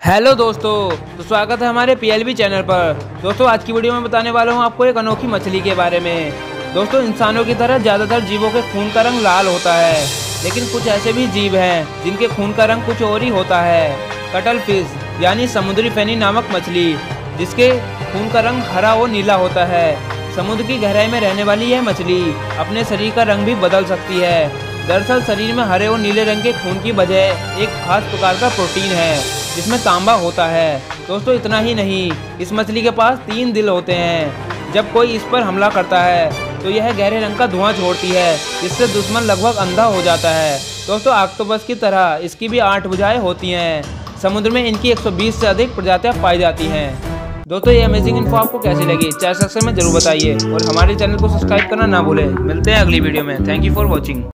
Hello दोस्तों तो स्वागत है हमारे पीएलबी चैनल पर। दोस्तों, आज की वीडियो में बताने वाला हूँ आपको एक अनोखी मछली के बारे में। दोस्तों, इंसानों की तरह ज़्यादातर जीवों के खून का रंग लाल होता है, लेकिन कुछ ऐसे भी जीव हैं जिनके खून का रंग कुछ और ही होता है। कटल फ़िश, यानी समुद्री फैनी नामक मछली, जिसके खून का रंग हरा और नीला होता है। समुद्र की गहराई में रहने वाली यह मछली अपने शरीर का रंग भी बदल सकती है। दरअसल, शरीर में हरे और नीले रंग के खून की बजाय एक खास प्रकार का प्रोटीन है। जिसमें तांबा होता है। दोस्तों, इतना ही नहीं। इस मछली के पास तीन दिल होते हैं। जब कोई इस पर हमला करता है तो यह गहरे रंग का धुआँ छोड़ती है, जिससे दुश्मन लगभग अंधा हो जाता है। दोस्तों ऑक्टोपस की तरह इसकी भी आठ बुझाएँ होती हैं। समुद्र में इनकी 120 से अधिक प्रजातियाँ पाई जाती हैं। दोस्तों, ये अमेजिंग इन्फो आपको कैसी लगी? चार सेक्शन में ज़रूर बताइए। और हमारे चैनल को सब्सक्राइब करना ना भूलें। मिलते हैं अगली वीडियो में। Thank you for watching